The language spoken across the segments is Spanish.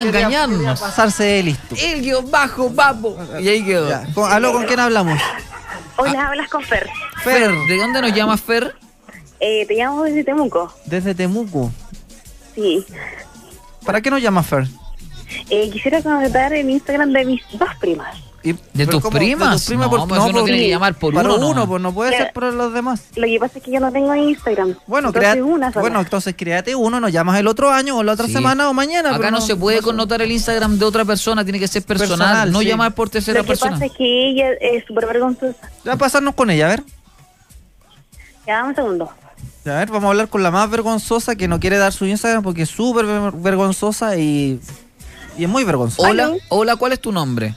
engañarnos. Pasarse de listo. El guion bajo, papo. Y ahí quedó. Ya, con- ¿Aló, con quién hablamos? Hola, hablas con Fer. Fer, ¿de dónde nos llama Fer? Eh, te llamo desde Temuco. Desde Temuco. Sí. ¿Para qué nos llama Fer? Eh, quisiera comentar el Instagram de mis dos primas. Y- ¿De tus ¿cómo? primas? ¿De tus primas? No, por- pues uno por- tiene que llamar por para uno uno, nomás. pues no puede ser por los demás. Lo que pasa es que yo no tengo Instagram. Bueno, Entonces, crea- una sola. bueno, entonces créate uno, nos llamas el otro año o la otra Sí. semana o mañana. Acá no se puede connotar el Instagram de otra persona, tiene que ser personal, Personal, no sí. llamar por tercera Lo que persona. pasa es que ella es súper vergonzosa. Ya pasarnos con ella, a ver. Ya, dame un segundo. A ver, vamos a hablar con la más vergonzosa que no quiere dar su Instagram porque es súper ver- vergonzosa y, y es muy vergonzosa. Hola, hola, ¿cuál es tu nombre?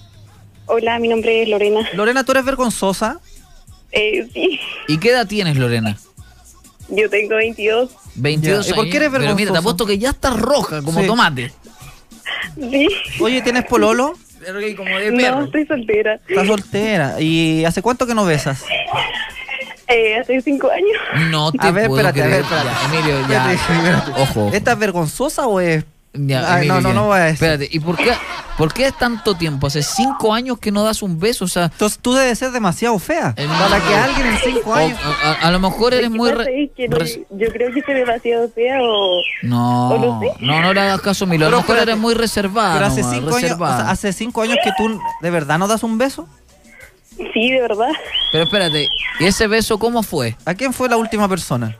Hola, mi nombre es Lorena. Lorena, ¿tú eres vergonzosa? Eh, sí, ¿Y qué edad tienes, Lorena? yo tengo 22. 22 Ya, ¿y por qué eres Pero mira, te apuesto que ya estás roja como Sí. tomate. Sí. Oye, ¿tienes pololo? Pero que como de No, estoy soltera. Estás soltera. ¿Y hace cuánto que no besas? Eh, hace cinco años. No te A ver, puedo espérate, a ver, espérate. Ya, Emilio, ya. Espérate, espérate. Ojo. ¿Esta es vergonzosa o es...? Ya, Ay, Emilio, no, no, ya. no voy a decir. Espérate, ¿y por qué, por qué es tanto tiempo? Hace cinco años que no das un beso, o sea... Entonces tú debes ser demasiado fea. Eh, Para que alguien en cinco o- años... a, a- a lo mejor eres muy... pasa re- es que no- res- yo creo que soy demasiado fea o... No, o no sé. no, no le hagas caso, Emilio. A lo Pero mejor espérate, eres muy reservada. Pero hace nomás, cinco, años, o reservada. sea, hace cinco años que tú de verdad no das un beso. Sí, de verdad. Pero espérate, ¿y ese beso cómo fue? ¿A quién fue la última persona?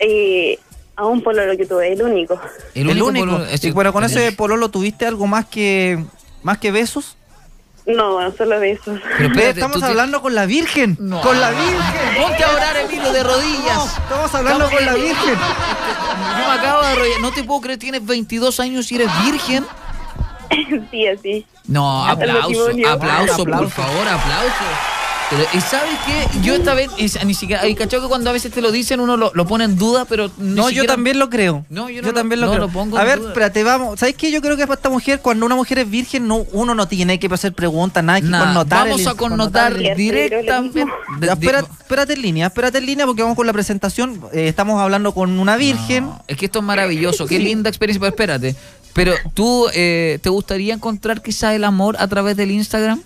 Eh, a un pololo que tuve, el único. El, El, único pololo- es bueno, con ese pololo tuviste algo más que más que besos. No, solo besos. Pero espérate, estamos hablando con la Virgen. No. Con la Virgen. Ponte a orar, Emilio, de No, rodillas. estamos hablando con la Virgen. Yo me acabo de. No te puedo creer, tienes 22 años y eres virgen. sí, así. No, aplauso, aplauso, por favor, aplauso. Pero, ¿y sabes qué? Yo esta vez, es- ni siquiera, hay cachado que cuando a veces te lo dicen uno lo, lo pone en duda, pero ni No, yo también lo creo. No, yo no lo- también lo no creo. lo pongo a en ver, duda. espérate, vamos. ¿Sabes qué? Yo creo que para esta mujer, cuando una mujer es virgen, no, uno no tiene que hacer preguntas, nada, hay que Nah, connotar. vamos el- a connotar directamente. de- Ya, de- espérate, espérate en línea, espérate en línea porque vamos con la presentación. Eh, estamos hablando con una virgen. No, es que esto es maravilloso, qué linda experiencia, pero espérate. Pero tú, eh, ¿te gustaría encontrar quizá el amor a través del Instagram?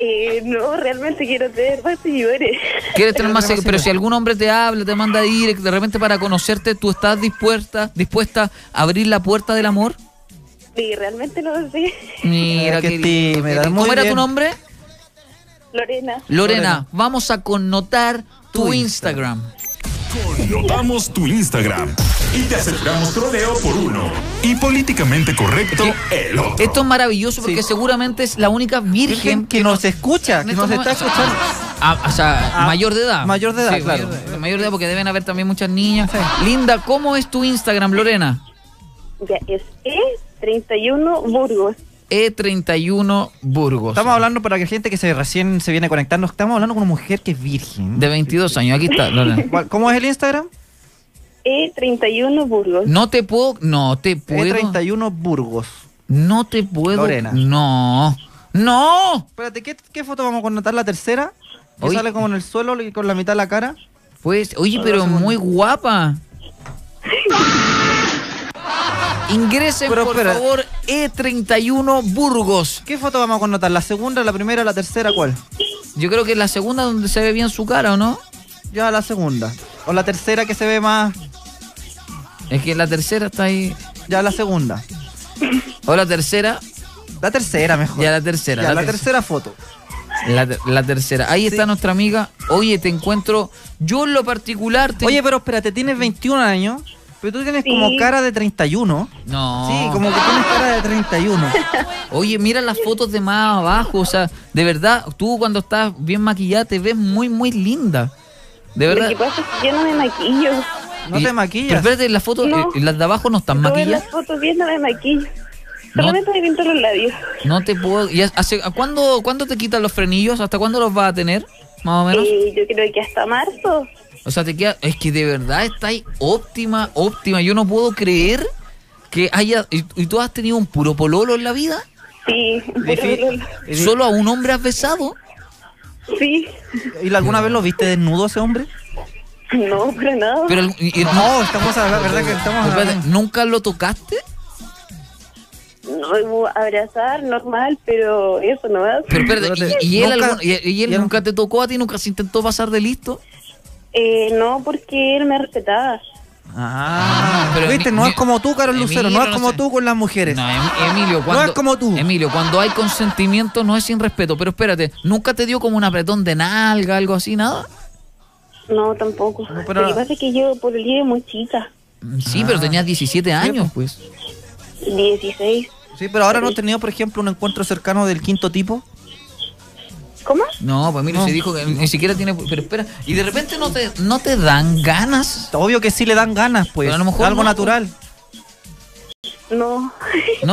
Eh, no, realmente quiero tener más seguidores. ¿Quieres tener más seguidores? Pero si algún hombre te habla, te manda direct, de repente para conocerte, ¿tú estás dispuesta, dispuesta a abrir la puerta del amor? Sí, realmente no lo sé. Mira, Ah, qué tímida, ¿Cómo era tu nombre? Lorena. Lorena, Lorena. vamos a connotar tu, Tu Instagram. Notamos tu Instagram y te aseguramos troleo por uno y políticamente correcto el otro. Esto es maravilloso porque Sí. seguramente es la única virgen Virgen que nos escucha, que nos está escuchando. Ah, o sea, Ah, mayor de edad. mayor de edad, claro. Mayor de, mayor de edad porque deben haber también muchas niñas. Linda, ¿cómo es tu Instagram, Lorena? Ya, es E31 Burgos. E31 Burgos. Estamos hablando para que gente que se recién se viene conectando, estamos hablando con una mujer que es virgen. De 22 años, aquí está, Lorena. ¿Cuál- ¿Cómo es el Instagram? E31 Burgos. No te puedo, no te puedo. E31 Burgos. No te puedo. Lorena. No. No. Espérate, ¿qué, qué foto vamos a connotar? ¿La tercera? Que Oye. sale como en el suelo y con la mitad de la cara. Pues, oye, pero muy guapa. Ingresen, Pero por espera. favor, E31 Burgos. ¿Qué foto vamos a connotar? ¿La segunda, la primera, la tercera? ¿Cuál? Yo creo que es la segunda donde se ve bien su cara, ¿o no? Ya la segunda. O la tercera que se ve más. Es que la tercera está ahí. Ya la segunda. O la tercera. La tercera mejor. Ya la tercera. Ya, la la ter- tercera foto. La, ter- la tercera. Ahí está nuestra amiga. Oye, te encuentro. Yo en lo particular. Te... Oye, pero espérate, tienes 21 años, pero tú tienes Sí. como cara de 31. No. Sí, como que tienes cara de 31. Oye, mira las fotos de más abajo. O sea, de verdad, tú cuando estás bien maquillada te ves muy, muy linda. De Lo verdad. que pasa es que yo no me maquillo. No Y- te Pero maquillas. espérate, las fotos, No. eh, las de abajo no están Todas maquilladas. las fotos bien no me maquillo. No. Solamente me pinto los labios. No te puedo. ¿Y hace, ¿a cuándo, cuándo te quitan los frenillos? ¿Hasta cuándo los vas a tener? Más o menos. Eh, yo creo que hasta marzo. O sea, te queda. Es que de verdad está ahí óptima, óptima. Yo no puedo creer que haya. ¿Y, y tú has tenido un puro pololo en la vida? Sí, pero- ¿Solo a un hombre has besado? sí. ¿Y alguna vez lo viste desnudo ese hombre? No, pero nada. Pero el- y- y- No, estamos hablando, ¿verdad que estamos espérate, hablando? ¿Nunca lo tocaste? no, abrazar, normal, pero eso no va. Pero espérate, ¿y, y él, nunca- algún- y- y él nunca te tocó a ti? ¿Nunca se intentó pasar de listo? Eh, no, porque él me respetaba. Ah, pero viste, no es como tú, Carol Lucero, no es no como sé. tú con las mujeres. No, Em- Emilio, cuando, es como tú. Emilio, cuando hay consentimiento no es sin respeto. Pero espérate, ¿nunca te dio como un apretón de nalga, algo así, nada? No, tampoco. No, pero- Lo que pasa es que yo por el día muy chica, Sí, pero tenías 17 años, pues. 16. Sí, pero ahora no he tenido, por ejemplo, un encuentro cercano del quinto tipo. ¿Cómo? No, pues No. se dijo que ni siquiera tiene... Pero espera, y de repente no te, no te dan ganas. Obvio que sí le dan ganas, pues. Pero a lo mejor algo no, natural. No. No,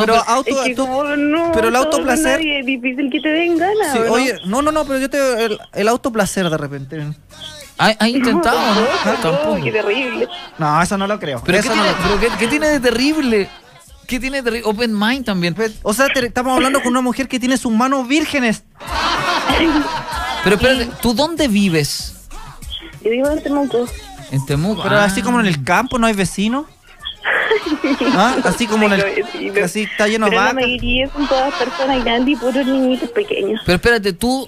pero pero- auto, es que tú- como no, pero el autoplacer- nadie, Es difícil que te den ganas. Sí, oye, no, no, no, pero yo te. El, el autoplacer de repente. ¿Has, has intentado no? No, Tampoco. no, qué terrible. No, eso no lo creo. Pero, Eso ¿qué no tiene, lo- pero ¿qué, qué tiene de terrible? ¿Qué tiene de terrible? Open mind también. O sea, te- estamos hablando con una mujer que tiene sus manos vírgenes. Pero espérate, ¿tú dónde vives? Yo vivo en Temuco. En Temuco. Pero Ah. así como en el campo no hay vecinos. ¿Ah? Así como en el. Así está lleno de Pero la vacas. mayoría son todas personas grandes y puros niñitos pequeños. Pero espérate, ¿tú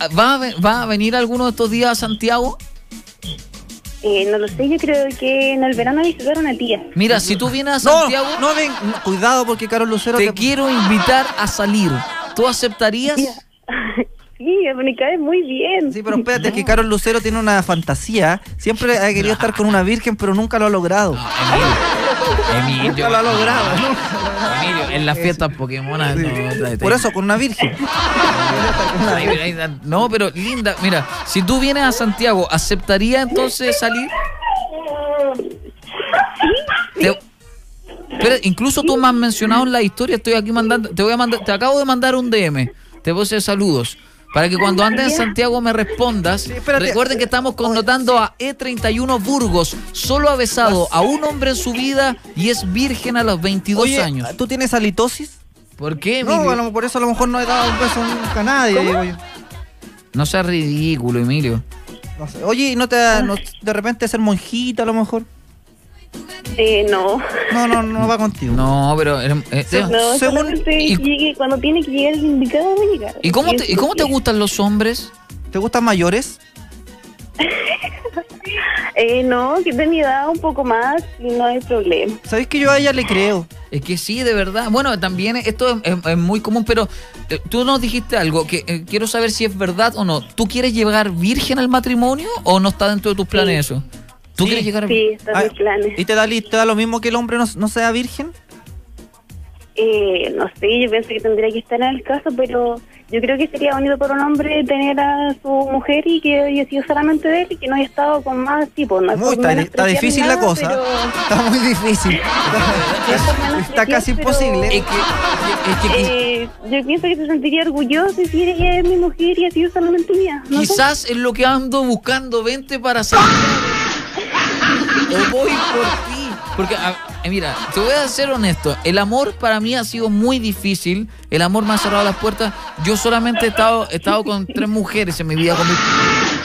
ah, va a, va a venir alguno de estos días a Santiago? Eh, no lo sé, yo creo que en el verano visitaron a una tía. Mira, si tú vienes a No, Santiago, no ven. no, cuidado porque Carol Lucero. te te- quiero invitar a salir. ¿Tú aceptarías? Sí, me cae muy bien. Sí, pero espérate, es que Carol Lucero tiene una fantasía. Siempre ha querido estar con una virgen, pero nunca lo ha logrado. Emilio, Nunca lo ha logrado. Emilio, en las fiestas Pokémon. Por eso, con una virgen. No, pero linda, mira, si tú vienes a Santiago, ¿aceptaría entonces salir? Te- incluso tú me has mencionado en la historia, estoy aquí mandando, te voy a mandar, te acabo de mandar un DM, te voy a hacer saludos. Para que cuando andes en Santiago me respondas. Recuerden que estamos connotando a E31 Burgos. Solo ha besado a un hombre en su vida y es virgen a los 22 Oye, años. ¿tú tienes halitosis? ¿Por qué, No, por eso a lo mejor no he dado un beso nunca a nadie. digo yo. No seas ridículo, Emilio. No sé. Oye, ¿y no te da- no- de repente ser monjita a lo mejor? Eh, no. No, no, no va contigo. No, pero... eh, eh, No, según- solamente y- llegue, cuando tiene que llegar el indicado, va a llegar. ¿Y cómo, te, ¿Y cómo te gustan los hombres? ¿Te gustan mayores? Eh, no, que de mi edad un poco más y no hay problema. ¿Sabéis que yo a ella le creo? Es que sí, de verdad. Bueno, también esto es, es- es muy común, pero eh, tú nos dijiste algo que eh, quiero saber si es verdad o no. ¿Tú quieres llegar virgen al matrimonio o no está dentro de tus planes eso? ¿Tú Sí. quieres llegar Sí, está en Ah, mis planes. ¿Y te da, te da lo mismo que el hombre no, no sea virgen? Eh, no sé, yo pienso que tendría que estar en el caso, pero yo creo que sería bonito para un hombre tener a su mujer y que haya sido solamente de él y que no haya estado con más tipos. No Muy, está, está difícil la nada, cosa. pero- Está muy difícil. Está casi pero, imposible. Es que, es que eh, yo pienso que se sentiría orgulloso si ella es mi mujer y ha sido solamente mía. ¿no quizás es lo que ando buscando. Vente para Santiago. O voy por ti. Porque, a- eh, mira, te voy a ser honesto. El amor para mí ha sido muy difícil. El amor me ha cerrado las puertas. Yo solamente he estado, he estado con tres mujeres en mi vida. Con mi...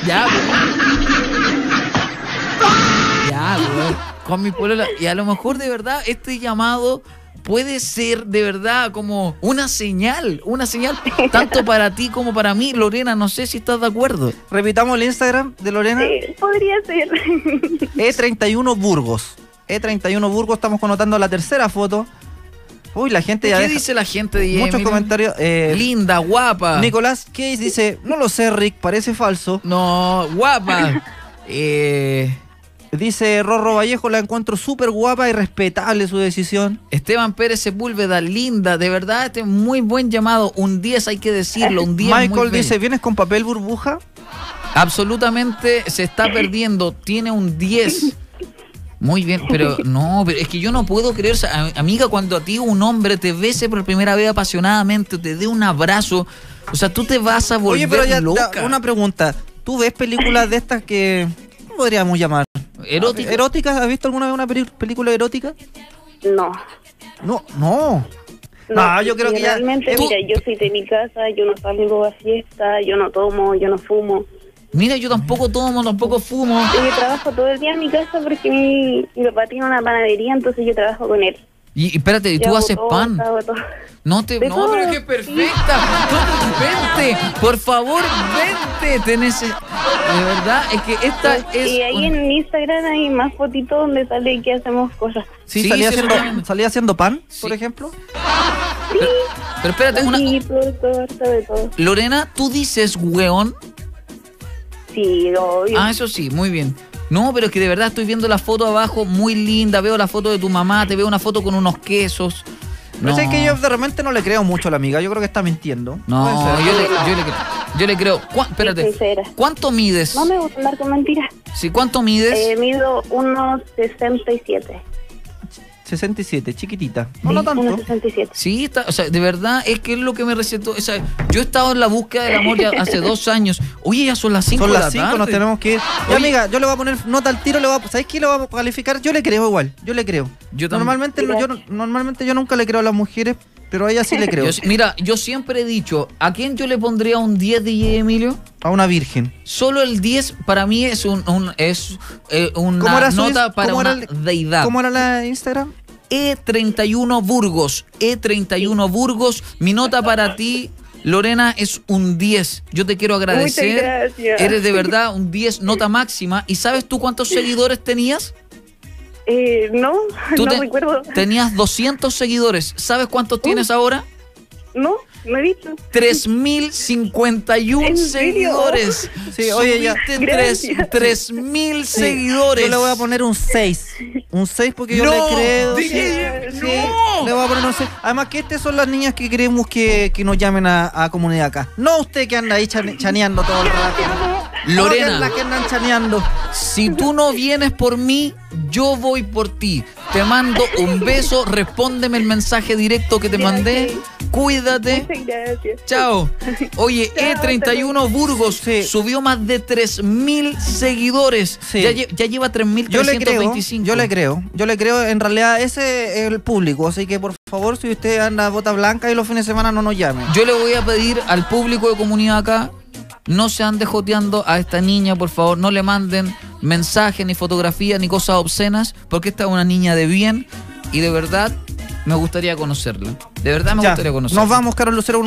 Ya, pues. Ya, pues. Con mi polola. Y a lo mejor de verdad este llamado puede ser de verdad como una señal. Una señal tanto para ti como para mí. Lorena, no sé si estás de acuerdo. Repitamos el Instagram de Lorena. Eh, podría ser. E31 Burgos. E31 Burgos, estamos connotando la tercera foto. Uy, la gente ya ¿Qué deja dice la gente de muchos comentarios. eh, Linda, guapa. Nicolás Case dice, no lo sé, Rick, parece falso. No, guapa. eh, Dice Rorro Vallejo, la encuentro súper guapa y respetable su decisión. Esteban Pérez Sepúlveda, linda. De verdad, este es muy buen llamado. Un 10 hay que decirlo. Un 10 muy Michael bello. dice, ¿vienes con papel burbuja? Absolutamente se está perdiendo. Tiene un 10. Muy bien, pero no, pero es que yo no puedo creer, amiga, cuando a ti un hombre te bese por primera vez apasionadamente, te dé un abrazo, o sea, tú te vas a volver Oye, pero ya, loca. una pregunta. ¿Tú ves películas de estas que... ¿Cómo podríamos llamar? Erótica. ¿Eróticas? ¿Has visto alguna vez una película erótica? No. No, no. No, Ah, yo creo que ya- realmente, mira, yo soy de mi casa, yo no salgo a fiesta, yo no tomo, yo no fumo. Mira, yo tampoco tomo, tampoco fumo. Yo trabajo todo el día en mi casa porque mi, mi papá tiene una panadería, entonces yo trabajo con él. Y, y espérate, ¿y tú haces todo, pan? todo. No te. No, todo, pero es que es perfecta. Vente, por favor, vente. Tenés. De verdad, es que esta es. y ahí en Instagram hay más fotitos donde sale que hacemos cosas. Sí, Sí, eso haciendo, salía haciendo pan, Sí. por ejemplo. Pero espérate, una. Sabe todo. Lorena, tú dices weón. Sí, obvio. Ah, eso sí, muy bien. No, pero es que de verdad estoy viendo la foto abajo muy linda. Veo la foto de tu mamá, te veo una foto con unos quesos. Pero No, sé que yo de repente no le creo mucho a la amiga. Yo creo que está mintiendo. no yo, le, yo, le, yo le creo. ¿Cuá- espérate, sincera. ¿cuánto mides? No me gusta andar con mentiras. Sí, ¿Cuánto mides? Eh, mido unos 67. 67, chiquitita. No, no Sí, tanto. unos 67. Sí, está, o sea, de verdad es que es lo que me recetó. O sea, yo he estado en la búsqueda del amor ya hace dos años. Oye, ya son las 5 Son de las la 5, tarde. nos tenemos que ir. Ya, amiga, yo le voy a poner nota al tiro, le voy a, ¿sabes qué le voy a calificar? Yo le creo igual, yo le creo. Yo también. normalmente, no- yo, no- normalmente yo nunca le creo a las mujeres, pero a ella sí le creo. Yo- mira, yo siempre he dicho, ¿a quién yo le pondría un 10 de Emilio? A una virgen. Solo el 10 para mí es un, un- es eh, una ¿Cómo era su nota para una el- deidad. ¿Cómo era la Instagram? E31 Burgos, E31 Burgos, mi nota para ti, Lorena, es un 10. Yo te quiero agradecer. Muchas gracias. Eres de verdad un 10, nota máxima. ¿Y sabes tú cuántos seguidores tenías? Eh, no, Tú no te- recuerdo. Tenías 200 seguidores. ¿Sabes cuántos tienes ahora? No, no he visto. 3051 ¿En serio? seguidores. Sí, oye, ya. Subiste Gracias. tres- 3000 Sí, seguidores. Yo le voy a poner un 6. Un 6 porque yo No, le creo. dije sí, yo, sí, no. Le voy a poner un 6. Además que estas son las niñas que queremos que, que nos llamen a, a comunidad acá. No usted que anda ahí chane- chaneando todo el rato. Lorena. No, que es la que andan chaneando. Si tú no vienes por mí, yo voy por ti. Te mando un beso, respóndeme el mensaje directo que te mandé. Cuídate. Muchas gracias. Chao. Oye, Chao, E31 Burgos Sí. subió más de 3.000 seguidores. Sí. Ya, lle- ya lleva Yo le creo, 3.325. yo le creo, yo le creo, en realidad ese es el público, así que por favor si usted anda a bota blanca y los fines de semana no nos llame. Yo le voy a pedir al público de comunidad acá, no se ande joteando a esta niña, por favor, no le manden mensajes, ni fotografías, ni cosas obscenas, porque esta es una niña de bien y de verdad me gustaría conocerla. De verdad me Ya, gustaría conocerla. nos vamos, Carol Lucero,